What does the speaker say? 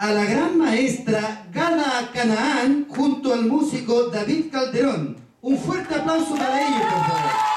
a la gran maestra Gala Canaán junto al músico David Calderón. Un fuerte aplauso para ellos, por favor.